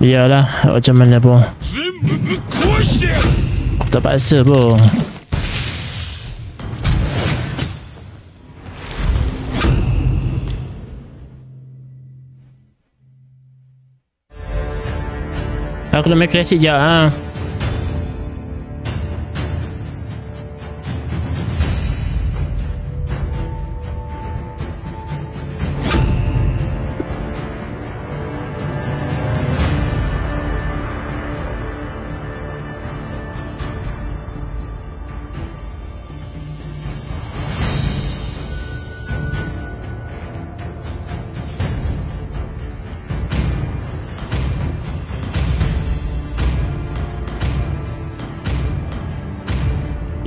Iyalah, macam mana pun. Aku tak paksa pun. Aku nak main klasik je ha?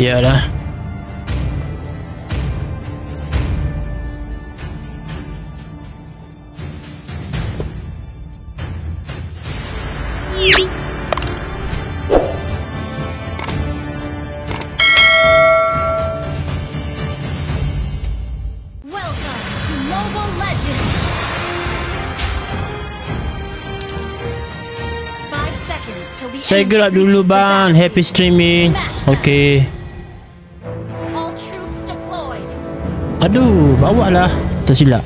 The Saya gerak dulu bang. Happy streaming. Smash Aduh, bawa lah. Tersilap.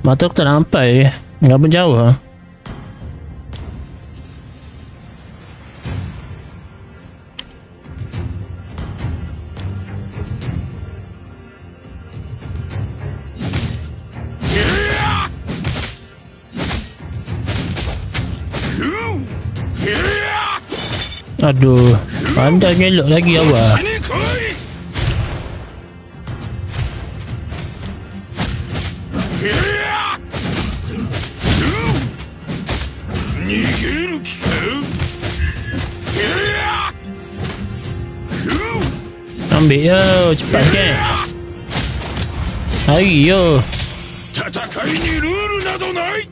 Mata aku tak nampai. Enggak pun jauh ah. Aduh, pandai ngelok lagi awak. べよちょっとけはいよ戦いにルールなどない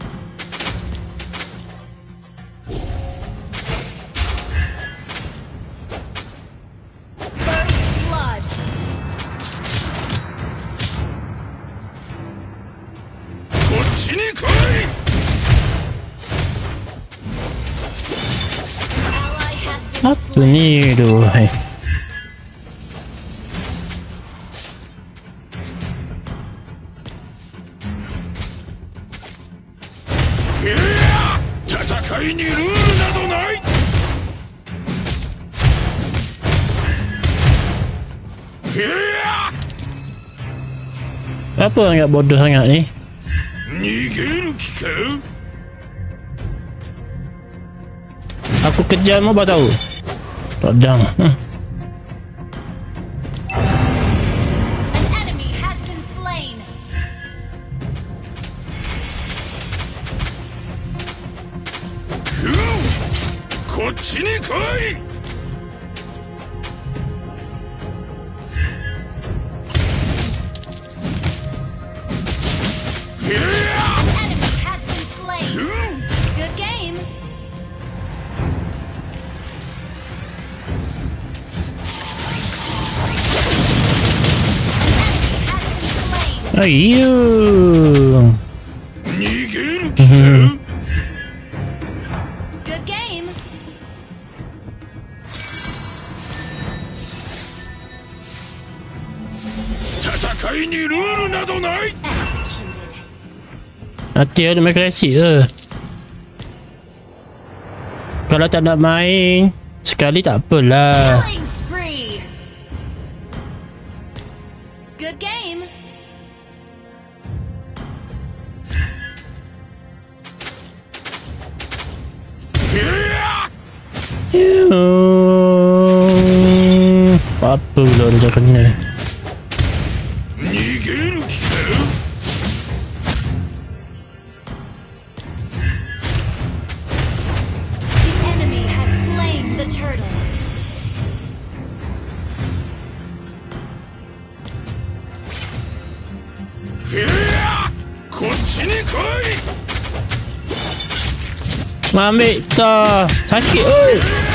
ちに来いアップニールをはい Siapa yang agak bodoh sangat ni? Aku kejar mau baru tahu? Padang. Huh. こっちに来いない Executed. Hati ada main klasik ke? Kalau tak nak main, sekali tak apalah. Apa pula dia cakap ni? 逃げる気か The enemy has slain the turtle. へやこっちに来い Ambil tah. Sakit oi. An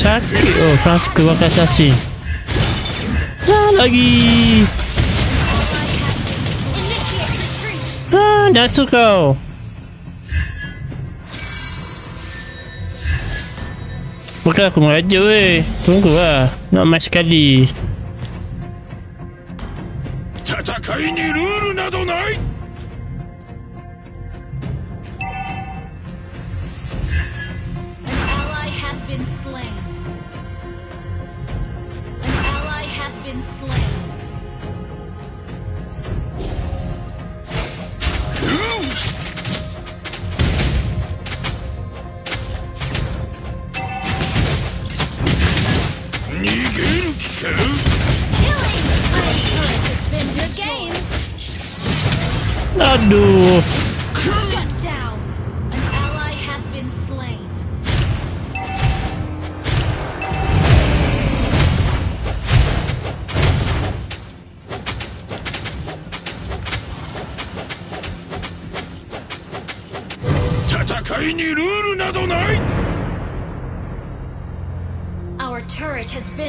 Cari Oh Frans keluarkan Shashin Dah lagi. Ah, dah Datsu kau. Bukan aku meraja weh. Tunggu lah. Nak main sekali. Aduh.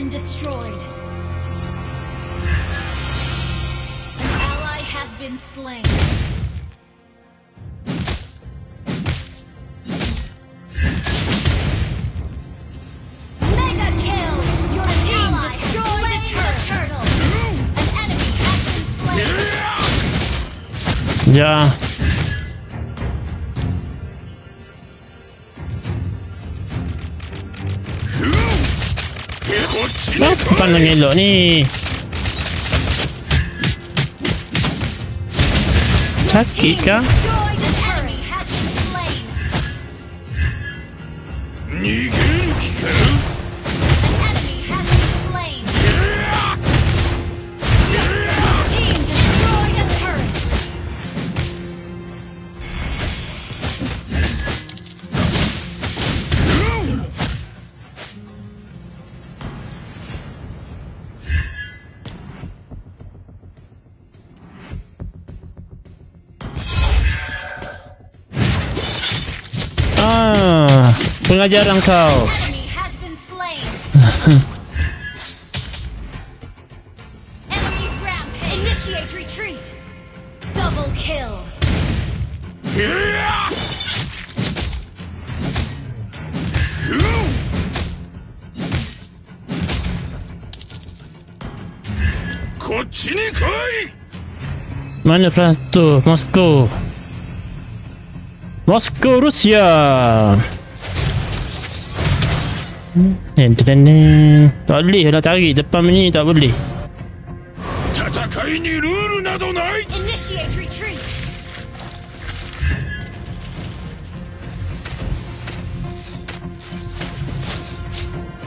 Been destroyed. An ally has been slain. Mega Kenapa pandang elok ni Sakit kah? Destroyed a ni kai. Mana pelan tu? Moskow. Moskow Rusia Eh, tak boleh lah tarik depan ni tak boleh.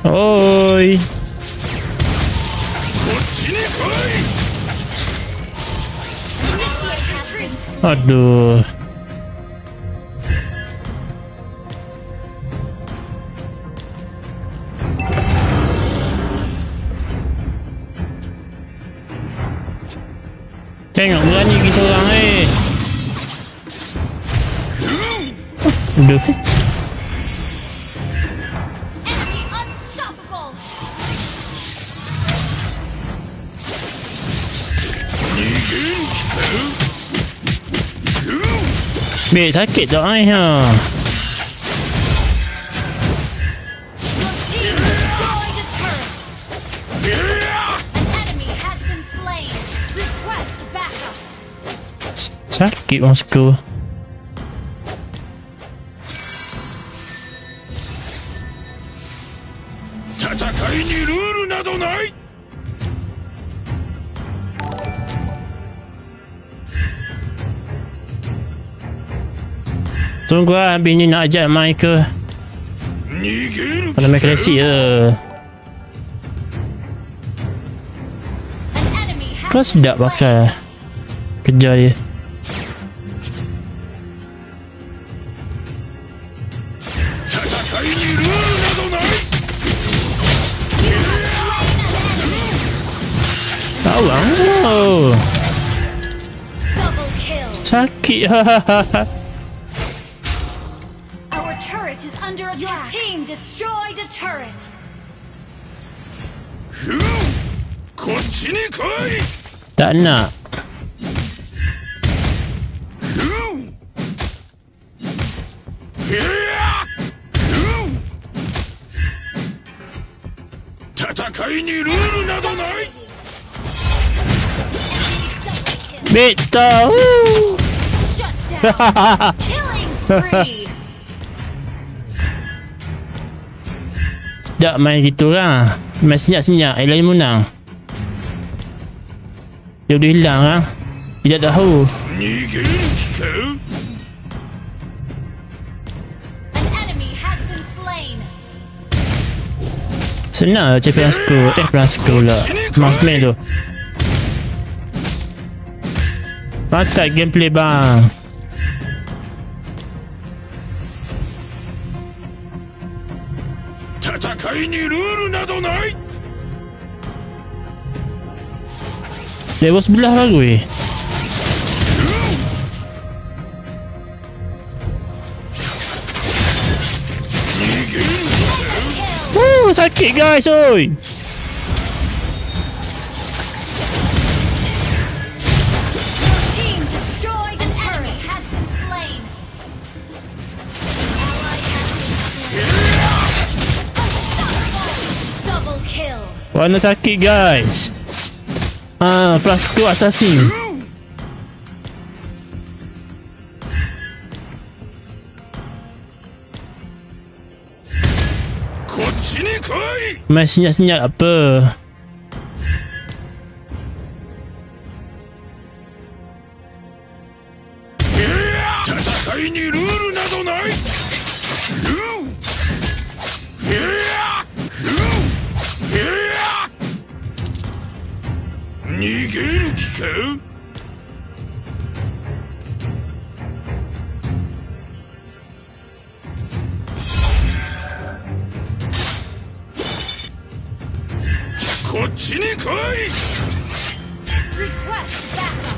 Oi. Aduh. Tengok berani pergi seorang eh. Duh. Bih, sakit tak ni ha. Sakit Get. Tunggu lah bini nak ajak main ke Kalau mereka lesik je. Kau sedap pakai. Kejar dia. さっきははは Our turret is under attack. Your team destroyed a turret. こっちに来い旦那戦いにルールなどないベッター Tak main gitu lah. Main senyap-senyap Yang lain menang. Dia boleh hilang lah. Tidak tahu. Senang lah cepat yang Eh pernah suka pula Mouseman tu. Mantap gameplay bang. 戦いにルールなどない Level sebelah baru eh Woo, sakit guys oi Warna sakit guys. Ha, ah, Flasco Assassin Main senyap-senyap apa? こっちに来い Request backup.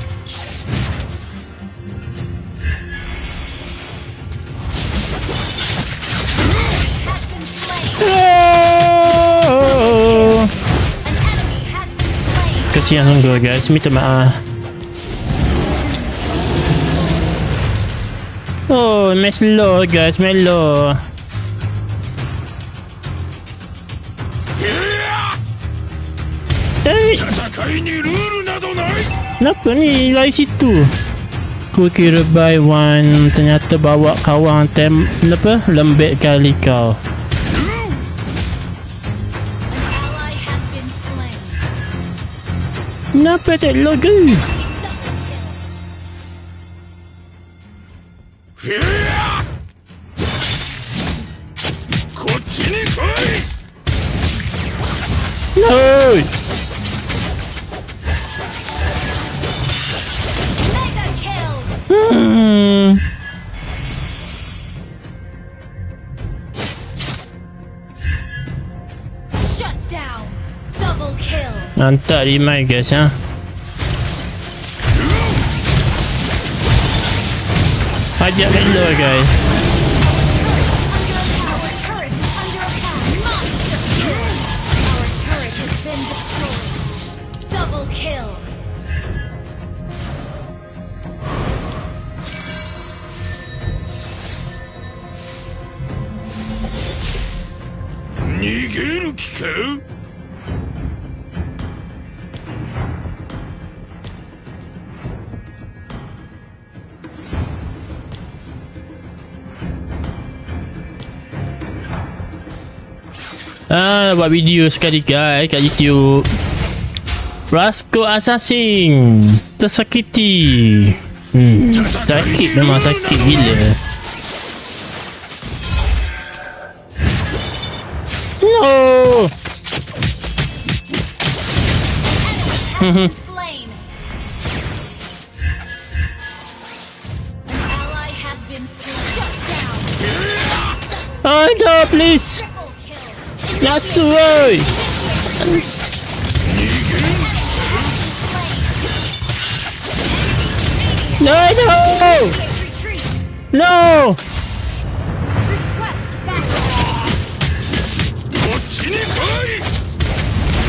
Has been slain. oh. An enemy has been slain. Kasihan sungguh guys Minta maaf Oh, main slow guys, main いにルールなどない中にいないしっと kukira by one ternyata bawa kawan tem apa? Lembek kali kau. Kenapa tak lagi Hey! Di main guys ha. Ajak hello guys. buat video sekali guys kat YouTube. Rasco Assassin tersakiti. Hmm, sakit memang sakit gila. No. Hmm. Aduh, please. Triple kill. Yasuo, oi. No, no, Retreat. no. Request backup. こっちに来い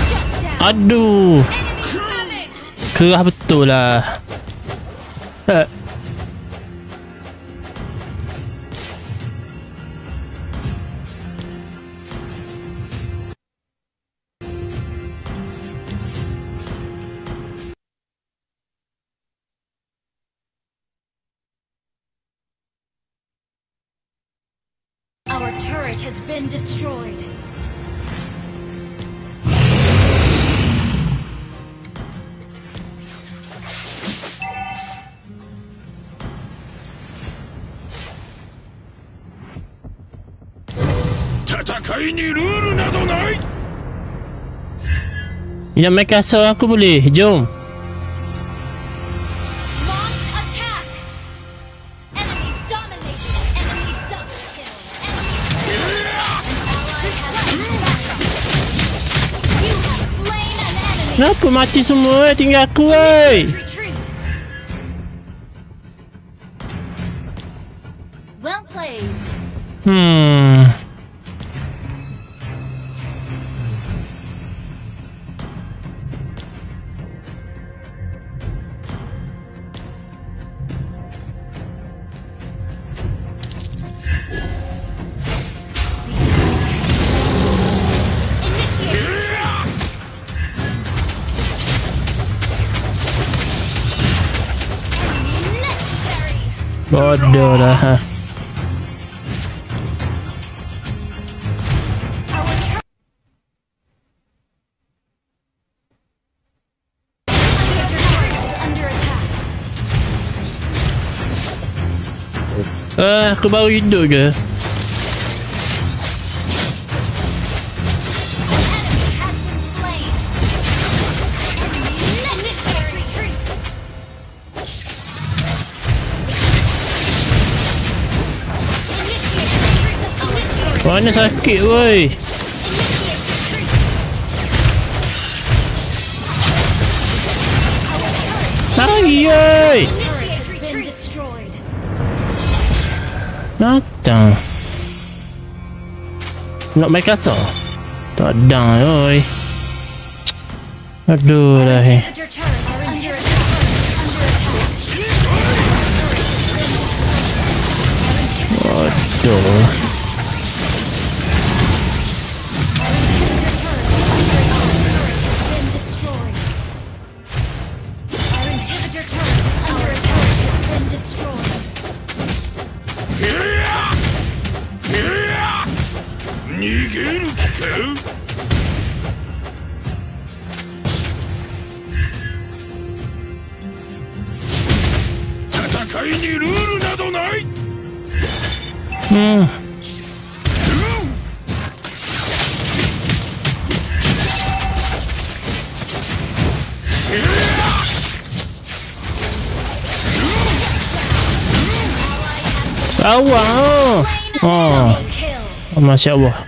Shut down. Aduh. Enemy ravaged. Kerah betul lah. Eh. turret has been destroyed. Ilang may kaso aku boleh. Jom. Kenapa mati semua? eh? Tinggal aku. Well played. Hmm. Bodoh dah. Ha. Eh, aku baru hidup ke? Mana sakit, woi. Initiate retreat. Lagi, woi. Initiate has been destroyed. Datang. Nak main kasar? Tak ada, oi. Aduh dah. eh. ゲル気か戦いにルールなどない？うん啊哇哦！哦，我们下午。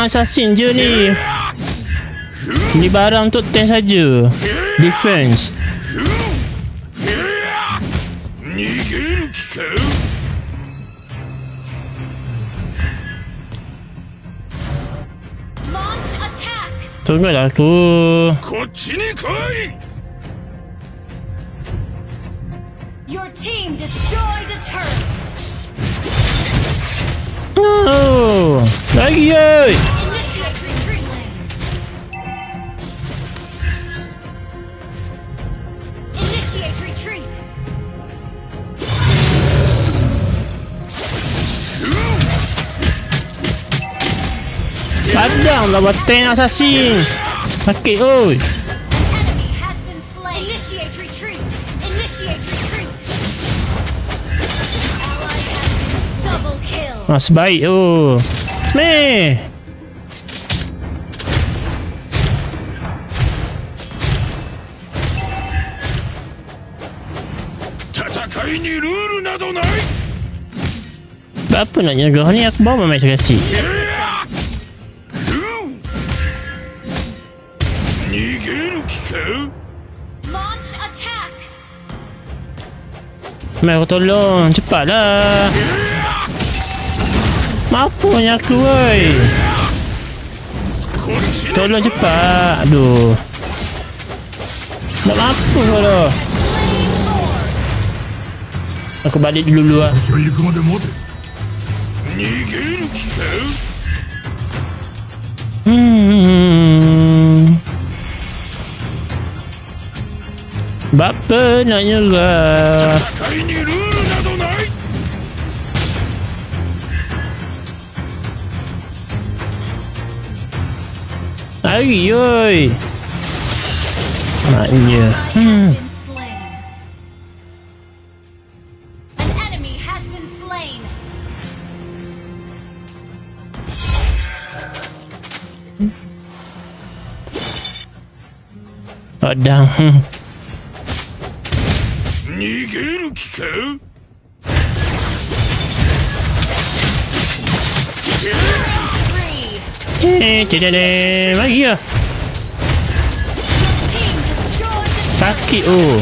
tank assassin je ni. Ni barang untuk tank saja. Defense. Tunggu lah aku. Your team destroyed a turret. Oh. Lagi oi. Padang lah buat tank assassin. Sakit oi. Initiate retreat. Initiate retreat. Mas sebaik tu. Oh. Meh. Ni. Apa nak jaga ni aku bawa mamai terasi. Mari aku tolong, cepatlah. Mampunya aku woi. Tolong cepat. Aduh. Nak mampu kau tu Aku balik dulu dulu lah Hmm. Bapa nak nyerah. Ai, ai. Hmm. Not in you. down hmm. Nigeru Eh, Mari lah Sakit oh.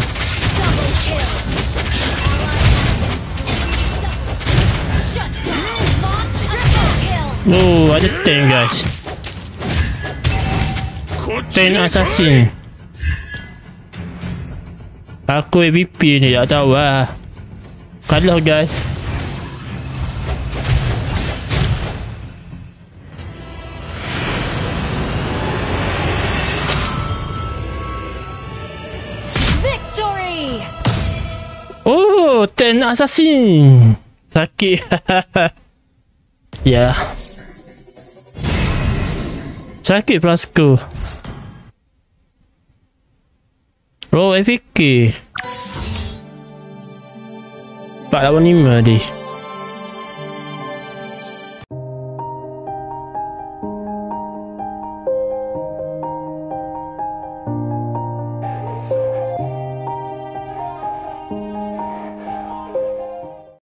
Oh ada tank guys. Tank assassin. Aku MVP ni tak tahu lah. Kalah guys Ten assassin. Sakit. ya. Sakit Flasco. Roll FK. 4 lawan 5 dia.